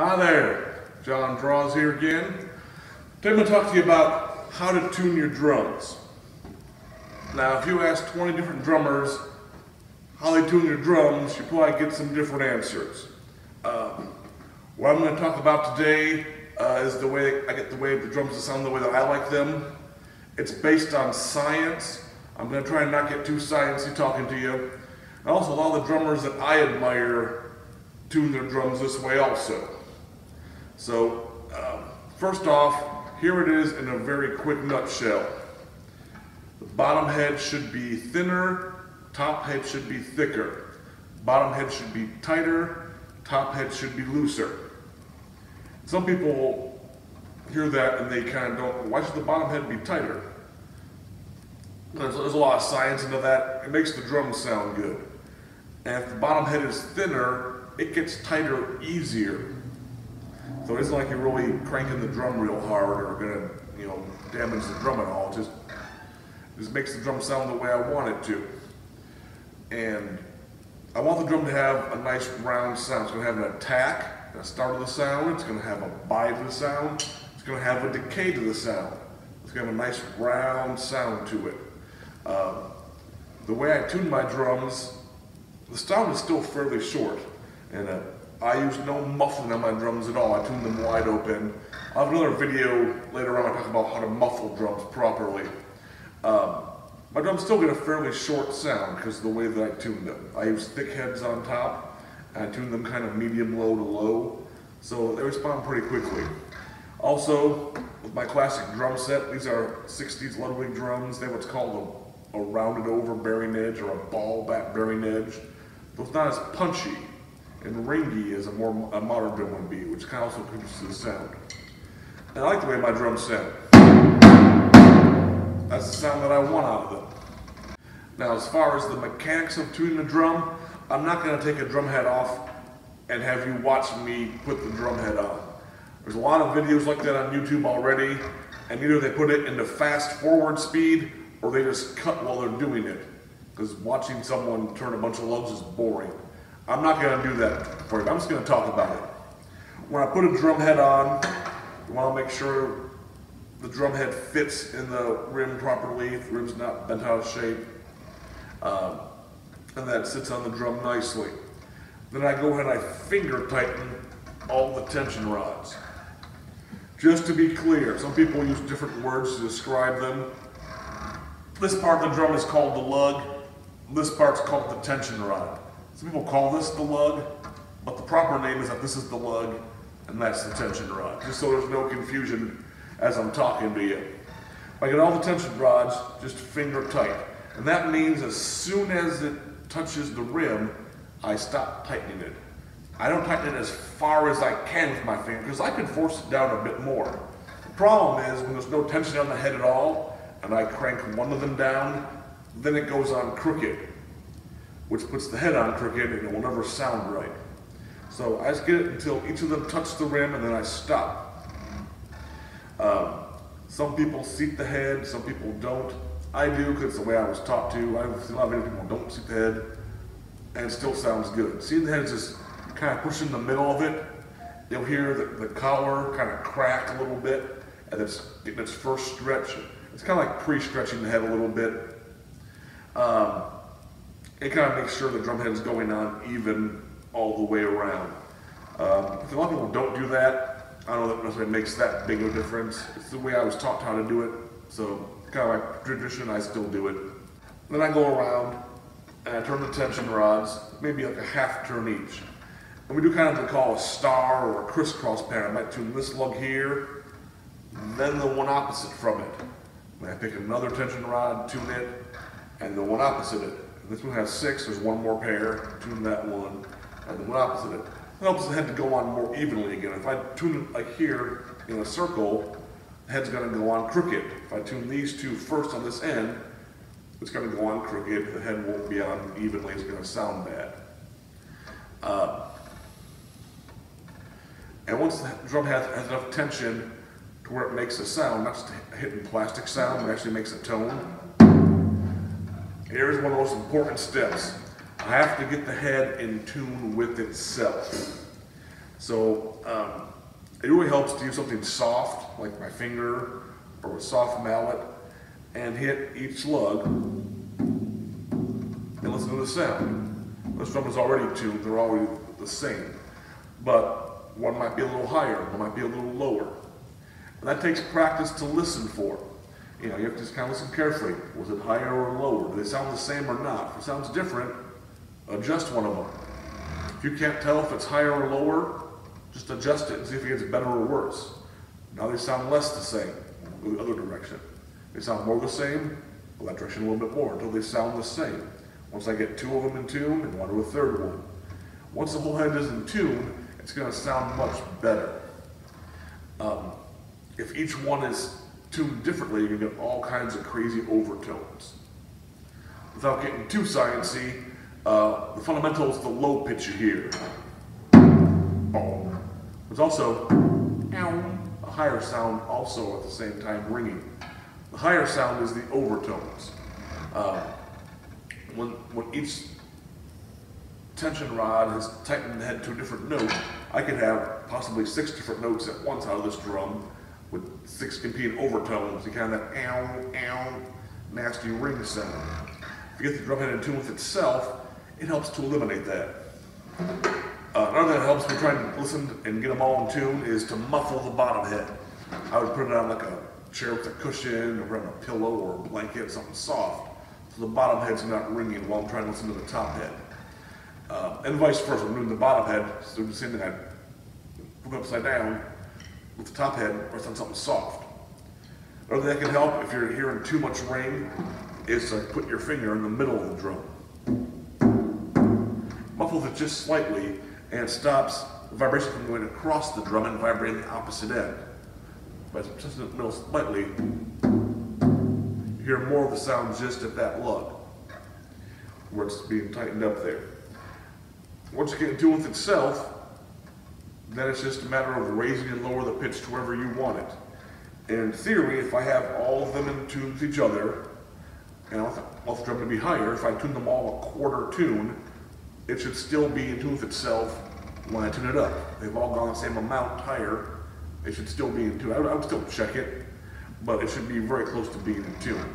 Hi there, John Draws here again. Today I'm going to talk to you about how to tune your drums. Now, if you ask 20 different drummers how they tune their drums, you probably get some different answers. Um, what I'm going to talk about today uh, is the way I get the way the drums to sound the way that I like them. It's based on science. I'm going to try and not get too sciencey talking to you. And also, a lot of the drummers that I admire tune their drums this way also. So, um, first off, here it is in a very quick nutshell. The bottom head should be thinner, top head should be thicker. Bottom head should be tighter, top head should be looser. Some people hear that and they kind of don't, why should the bottom head be tighter? There's, there's a lot of science into that. It makes the drum sound good. And if the bottom head is thinner, it gets tighter easier. So it isn't like you're really cranking the drum real hard or gonna, you know, damage the drum at all. It just, just makes the drum sound the way I want it to. And I want the drum to have a nice round sound. It's gonna have an attack, a start of the sound. It's gonna have a bite of the sound. It's gonna have a decay to the sound. It's gonna have a nice round sound to it. Um, the way I tune my drums, the sound is still fairly short. And uh, I use no muffling on my drums at all. I tune them wide open. I'll have another video later on I talk about how to muffle drums properly. Um, my drums still get a fairly short sound because of the way that I tune them. I use thick heads on top, and I tune them kind of medium low to low, so they respond pretty quickly. Also, with my classic drum set, these are 60s Ludwig drums. They have what's called a, a rounded over bearing edge or a ball back bearing edge. So it's not as punchy and ringy as a more a modern drum would be, which kind of also produces the sound. And I like the way my drums sound. That's the sound that I want out of them. Now, as far as the mechanics of tuning a drum, I'm not going to take a drum head off and have you watch me put the drum head on. There's a lot of videos like that on YouTube already, and either they put it into fast forward speed or they just cut while they're doing it. Because watching someone turn a bunch of lugs is boring. I'm not going to do that for you. I'm just going to talk about it. When I put a drum head on, you want to make sure the drum head fits in the rim properly, the rim's not bent out of shape, um, and that sits on the drum nicely. Then I go ahead and I finger tighten all the tension rods. Just to be clear, some people use different words to describe them. This part of the drum is called the lug. This part's called the tension rod. Some people call this the lug, but the proper name is that this is the lug and that's the tension rod. Just so there's no confusion as I'm talking to you. I get all the tension rods just finger tight. And that means as soon as it touches the rim, I stop tightening it. I don't tighten it as far as I can with my finger because I can force it down a bit more. The problem is when there's no tension on the head at all and I crank one of them down, then it goes on crooked, which puts the head on crooked and it will never sound right. So I just get it until each of them touch the rim and then I stop. Um, some people seat the head, some people don't. I do because it's the way I was taught to. I've seen a lot of people don't seat the head and still sounds good. Seating the head is just kind of pushing the middle of it. You'll hear the, the collar kind of crack a little bit and it's getting its first stretch. It's kind of like pre-stretching the head a little bit. Um, it kind of makes sure the drumhead is going on even all the way around. Um, a lot of people don't do that, I don't know that necessarily makes that big of a difference. It's the way I was taught how to do it, so kind of like tradition, I still do it. Then I go around and I turn the tension rods, maybe like a half turn each. And we do kind of what we call a star or a crisscross pattern. I might tune this lug here, then the one opposite from it. And I pick another tension rod, tune it, and the one opposite it. This one has six, there's one more pair, tune that one, and the one opposite it. It helps the head to go on more evenly again. If I tune it like here in a circle, the head's gonna go on crooked. If I tune these two first on this end, it's gonna go on crooked, the head won't be on evenly, it's gonna sound bad. Uh, and once the drum has, has enough tension to where it makes a sound, not just a hitting plastic sound, it actually makes a tone. Here's one of the most important steps. I have to get the head in tune with itself. So um, it really helps to use something soft, like my finger or a soft mallet, and hit each lug and listen to the sound. This drum is already tuned, they're already the same. But one might be a little higher, one might be a little lower. And that takes practice to listen for. You know, you have to just kind of listen carefully. Was it higher or lower? Do they sound the same or not? If it sounds different, adjust one of them. If you can't tell if it's higher or lower, just adjust it and see if it gets better or worse. Now they sound less the same, go the other direction. They sound more the same, go that direction a little bit more until they sound the same. Once I get two of them in tune, and one to a third one. Once the whole head is in tune, it's going to sound much better. Um, if each one is tuned differently, you can get all kinds of crazy overtones. Without getting too sciencey, uh, the fundamental is the low pitch you hear. Oh. There's also a higher sound also at the same time ringing. The higher sound is the overtones. Uh, when, when each tension rod has tightened the head to a different note, I could have possibly six different notes at once out of this drum with six competing overtones to kind of that ow, ow, nasty ring sound. If you get the drum head in tune with itself, it helps to eliminate that. Uh, another thing that helps me try and listen and get them all in tune is to muffle the bottom head. I would put it on like a chair with a cushion or on a pillow or a blanket, something soft, so the bottom head's not ringing while I'm trying to listen to the top head. Uh, and vice versa, I'm doing the bottom head, so the same thing, I put upside down with the top head, rest on something soft. Another thing that can help if you're hearing too much ring is to put your finger in the middle of the drum. Muffles it just slightly and stops the vibration from going across the drum and vibrating the opposite end. By just in the middle slightly, you hear more of the sound just at that lug, where it's being tightened up there. Once you get tune with itself, then it's just a matter of raising and lower the pitch to wherever you want it. In theory, if I have all of them in tune with each other, and I want the, want the drum to be higher, if I tune them all a quarter tune, it should still be in tune with itself when I tune it up. They've all gone the same amount higher, it should still be in tune. I would, I would still check it, but it should be very close to being in tune.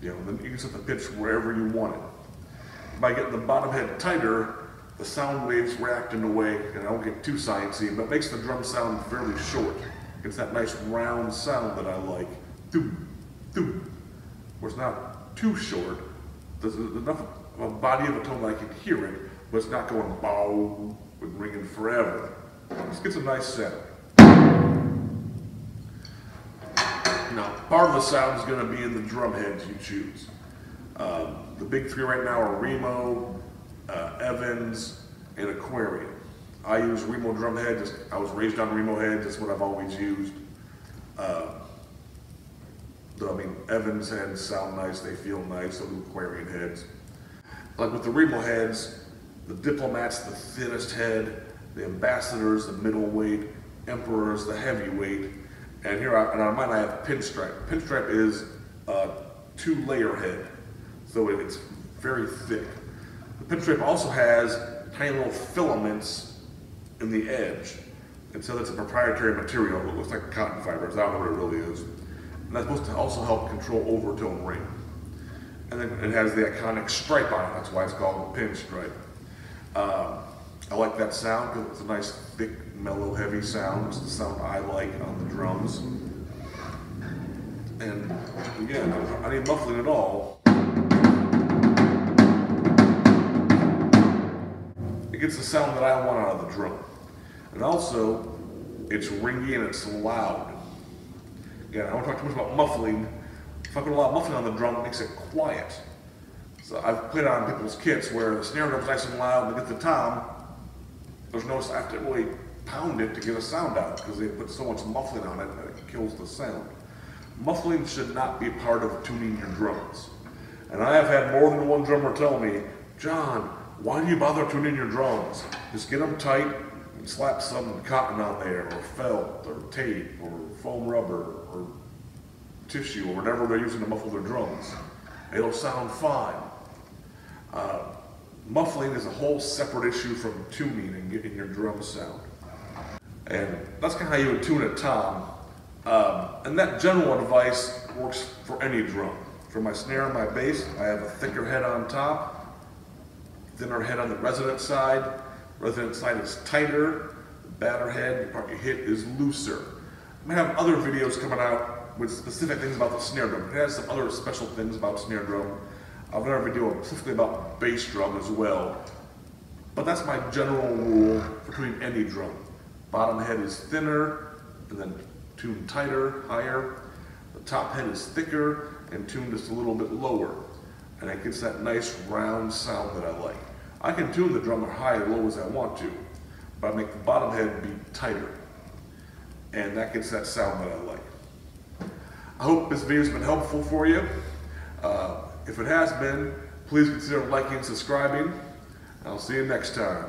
You know, then you can set the pitch wherever you want it. By getting the bottom head tighter, the sound waves react in a way, and I don't get too sciencey, but makes the drum sound fairly short. It's that nice round sound that I like. Doom, doom. Where it's not too short. There's enough of a body of a tone that I can hear it, but it's not going bow and ringing forever. Just gets a nice sound. Now, part of the sound is going to be in the drum heads you choose. Um, the big three right now are Remo, uh, Evans, and Aquarian. I use Remo drum head, just, I was raised on Remo head, that's what I've always used. Uh, I mean, Evans heads sound nice, they feel nice, so do Aquarian heads. Like with the Remo heads, the Diplomat's the thinnest head, the Ambassador's the middleweight, Emperor's the heavyweight, and here I, and on mine I have Pinstripe. Pinstripe is a two layer head, so it's very thick. Pinstripe also has tiny little filaments in the edge. And so that's a proprietary material. It looks like cotton fibers. I don't know what it really is. And that's supposed to also help control overtone ring. And then it has the iconic stripe on it. That's why it's called pinstripe. Uh, I like that sound because it's a nice, thick, mellow, heavy sound. It's the sound I like on the drums. And again, I need muffling at all. It gets the sound that I want out of the drum. And also, it's ringy and it's loud. Again, I don't talk too much about muffling. If I put a lot of muffling on the drum, it makes it quiet. So I've played on people's kits where the snare drum's nice and loud, and get the tom, there's no, I have to really pound it to get a sound out because they put so much muffling on it that it kills the sound. Muffling should not be part of tuning your drums. And I have had more than one drummer tell me, John, why do you bother tuning your drums? Just get them tight and slap some cotton on there, or felt, or tape, or foam rubber, or tissue, or whatever they're using to muffle their drums. It'll sound fine. Uh, muffling is a whole separate issue from tuning and getting your drum sound. And that's kind of how you would tune a tom. Um, and that general advice works for any drum. For my snare and my bass, I have a thicker head on top, thinner head on the resonant side. Resonant side is tighter, the batter head, the part you hit, is looser. I'm gonna have other videos coming out with specific things about the snare drum. It has some other special things about snare drum. Uh, I've done a video specifically about bass drum as well. But that's my general rule for tuning any drum. Bottom head is thinner, and then tuned tighter, higher. The top head is thicker and tuned just a little bit lower. And it gets that nice round sound that I like. I can tune the drum high or low as I want to, but I make the bottom head be tighter. And that gets that sound that I like. I hope this video's been helpful for you. Uh, if it has been, please consider liking and subscribing. I'll see you next time.